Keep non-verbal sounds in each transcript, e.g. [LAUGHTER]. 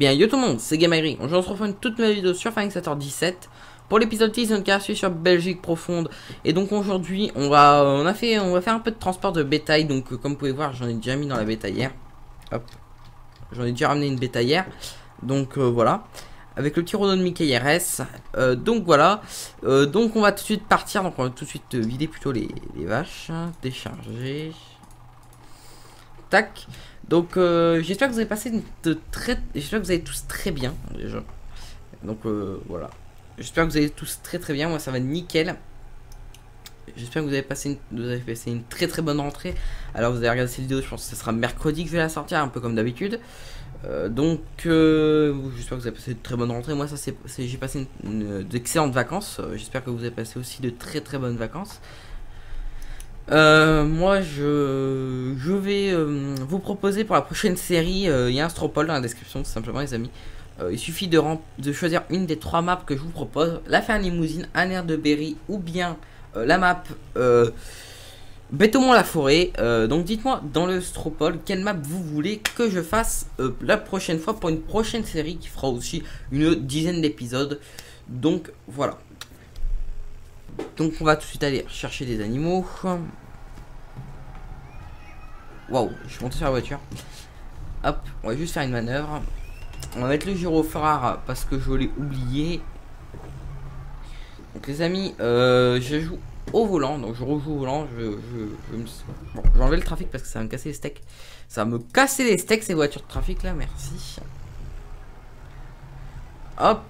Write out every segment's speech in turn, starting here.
bien, yo tout le monde, c'est. Aujourd'hui, on se retrouve une toute nouvelle vidéo sur Final 17 pour l'épisode 10 de sur Belgique profonde. Et donc aujourd'hui, on va, on a fait, on va faire un peu de transport de bétail. Donc, euh, comme vous pouvez voir, j'en ai déjà mis dans la bétaillère. Hop, j'en ai déjà ramené une bétaillère. Donc euh, voilà, avec le petit rondeau de Mickey RS. Euh, donc voilà, donc on va tout de suite partir. Donc on va tout de suite vider plutôt les, les vaches, décharger. Tac. Donc euh, j'espère que vous avez passé de très... J'espère que vous allez tous très bien déjà. Donc euh, voilà. J'espère que vous allez tous très très bien. Moi ça va nickel. J'espère que vous avez, passé une, vous avez passé une très très bonne rentrée. Alors vous avez regardé cette vidéo, je pense que ce sera mercredi que je vais la sortir, un peu comme d'habitude. Euh, donc j'espère que vous avez passé de très bonnes rentrées. Moi ça c'est j'ai passé d'excellentes vacances. j'espère que vous avez passé aussi de très très bonnes vacances. Euh, moi, je, vais euh, vous proposer pour la prochaine série, euh, il y a un stropole dans la description, tout simplement, les amis. il suffit de, de choisir une des trois maps que je vous propose la ferme limousine, un air de Berry ou bien la map Bétomont la forêt. donc, dites-moi dans le stropole quelle map vous voulez que je fasse la prochaine fois pour une prochaine série qui fera aussi une dizaine d'épisodes. Donc, voilà. Donc on va tout de suite aller chercher des animaux. Waouh, je suis monté sur la voiture. Hop, on va juste faire une manœuvre. On va mettre le gyrophare parce que je l'ai oublié. Donc les amis, euh, je joue au volant, donc je rejoue au volant. Je, je, bon, je vais enlever le trafic parce que ça va me casser les steaks. Ça va me casser les steaks ces voitures de trafic là, merci. Hop,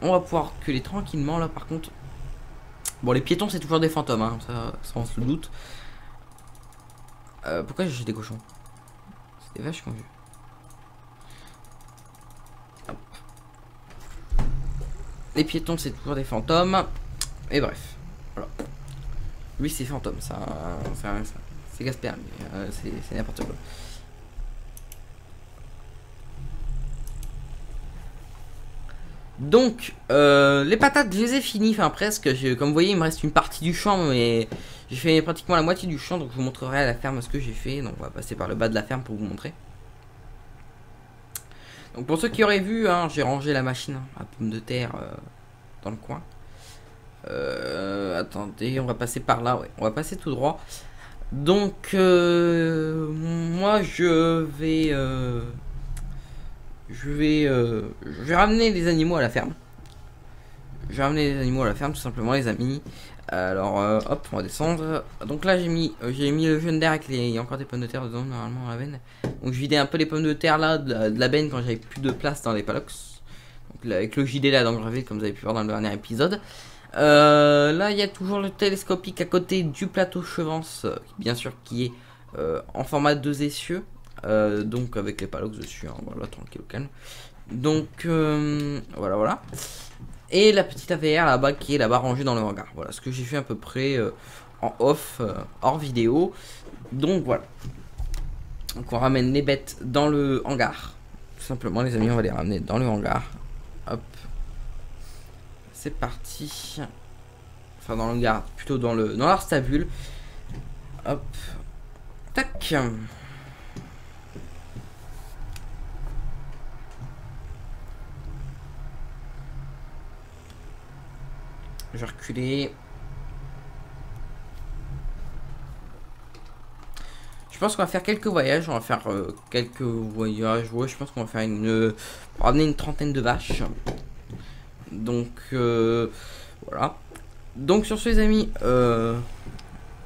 on va pouvoir reculer tranquillement là par contre. Bon, les piétons, c'est toujours des fantômes, hein, ça, ça, on se doute. Euh, pourquoi j'ai des cochons? C'est des vaches qu'on. Les piétons, c'est toujours des fantômes. Et bref, voilà. Lui, c'est fantôme, ça. C'est Gasper, euh, c'est n'importe quoi. Donc, euh, les patates, je les ai finies, enfin presque. comme vous voyez, il me reste une partie du champ, mais j'ai fait pratiquement la moitié du champ, donc je vous montrerai à la ferme ce que j'ai fait. Donc, on va passer par le bas de la ferme pour vous montrer. Donc, pour ceux qui auraient vu, hein, j'ai rangé la machine à pomme de terre euh, dans le coin. Euh, attendez, on va passer par là. On va passer tout droit. Donc, moi, je vais je vais, euh, je vais ramener les animaux à la ferme. Je vais ramener les animaux à la ferme tout simplement les amis. Alors euh, hop on va descendre. Donc là j'ai mis euh, j'ai mis le jeune d'air avec les. Il y a encore des pommes de terre dedans normalement la benne. Donc je vidais un peu les pommes de terre là de la, benne quand j'avais plus de place dans les paddocks. Donc avec le JD là d'engravé comme vous avez pu voir dans le dernier épisode. là il y a toujours le télescopique à côté du plateau chevance, bien sûr qui est en format 2 essieux. Euh, donc avec les palox dessus, hein, voilà, tranquille au calme. Donc euh, voilà, voilà. Et la petite AVR là-bas qui est là-bas rangée dans le hangar. Voilà ce que j'ai fait à peu près euh, en off, hors vidéo. Donc voilà. Donc on ramène les bêtes dans le hangar. Tout simplement les amis, on va les ramener dans le hangar. Hop. C'est parti. Enfin dans le hangar, plutôt dans le dans leur. Hop. Tac. Je vais reculer. Je pense qu'on va faire quelques voyages. On va faire euh, quelques voyages. Je pense qu'on va faire une. Euh, ramener une trentaine de vaches. Donc, euh, voilà. Donc, sur ce, les amis,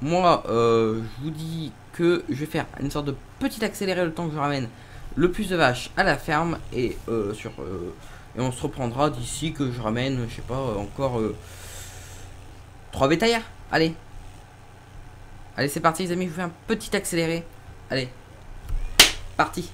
moi, je vous dis que je vais faire une sorte de petit accéléré le temps que je ramène le plus de vaches à la ferme. Et, sur, et on se reprendra d'ici que je ramène, je sais pas, encore 3 bétaillères. Allez. Allez, c'est parti, les amis. Je vous fais un petit accéléré. Allez. Parti.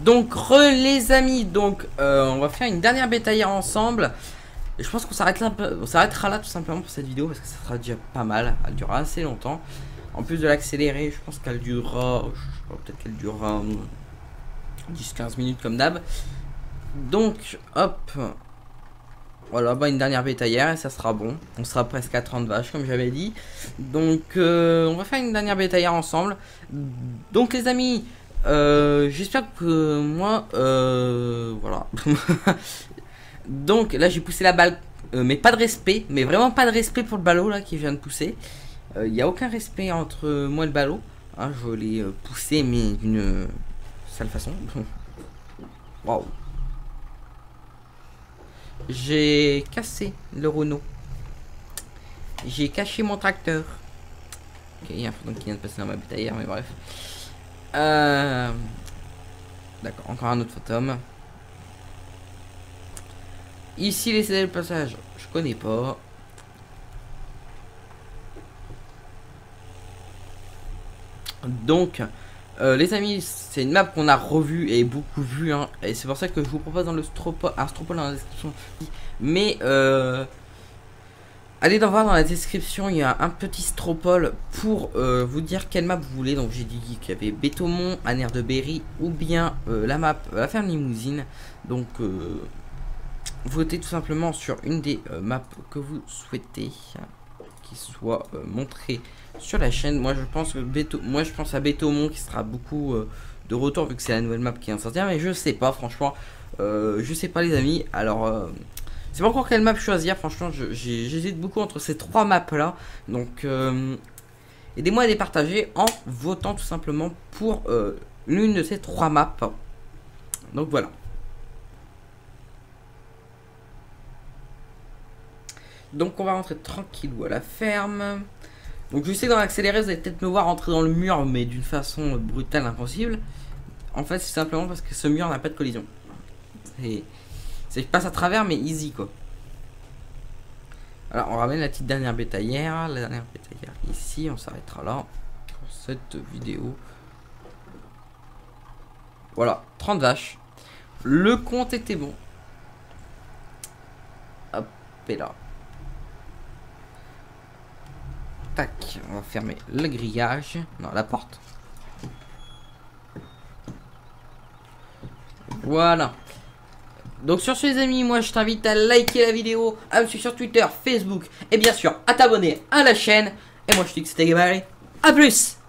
Donc, les amis, donc euh, on va faire une dernière bétaillère ensemble. Je pense qu'on s'arrêtera là tout simplement pour cette vidéo parce que ça sera déjà pas mal. Elle durera assez longtemps. En plus de l'accélérer, je pense qu'elle durera, peut-être qu'elle durera 10-15 minutes comme d'hab. Donc, hop. Voilà, bah une dernière bétaillère et ça sera bon. On sera presque à 30 vaches comme j'avais dit. Donc, euh, on va faire une dernière bétaillère ensemble. Donc les amis, euh, j'espère que moi, euh, voilà. [LAUGHS] Donc là j'ai poussé la balle, euh, mais pas de respect, mais vraiment pas de respect pour le ballot là qui vient de pousser. Il n'y a aucun respect entre moi et le ballot. Hein, je l'ai poussé mais d'une sale façon. [LAUGHS] Waouh. J'ai cassé le Renault. J'ai caché mon tracteur. Il y a un fantôme qui vient de passer dans ma bétaillère, mais bref. Euh... D'accord, encore un autre fantôme. Ici, les le passage, je connais pas. Donc, euh, les amis, c'est une map qu'on a revue et beaucoup vue. Hein, et c'est pour ça que je vous propose dans le stropole, un stropole dans la description. Mais, euh, Allez dans voir dans la description, il y a un petit stropole pour euh, vous dire quelle map vous voulez. Donc j'ai dit qu'il y avait Bétomont, Aner de Berry ou bien euh, la map la ferme limousine. Donc euh, votez tout simplement sur une des maps que vous souhaitez qui soit montrée sur la chaîne. Moi je pense que moi je pense à Bétomont qui sera beaucoup de retour vu que c'est la nouvelle map qui vient de sortir. Mais je sais pas franchement, je sais pas les amis. Alors c'est pas encore quelle map choisir, franchement, j'hésite beaucoup entre ces trois maps là. Donc, euh, aidez-moi à les partager en votant tout simplement pour euh, l'une de ces trois maps. Donc voilà. Donc on va rentrer tranquillou à la ferme. Donc je sais que dans l'accéléré, vous allez peut-être me voir rentrer dans le mur, mais d'une façon brutale, impossible. En fait, c'est simplement parce que ce mur n'a pas de collision. Et c'est je passe à travers, mais easy quoi. Alors, on ramène la petite dernière bétaillère. La dernière bétaillère ici. On s'arrêtera là pour cette vidéo. Voilà, 30 vaches. Le compte était bon. Hop, et là. Tac, on va fermer le grillage. Non, la porte. Voilà. Donc sur ce les amis, moi je t'invite à liker la vidéo, à me suivre sur Twitter, Facebook et bien sûr à t'abonner à la chaîne. Et moi je te dis que c'était Gabriel. A plus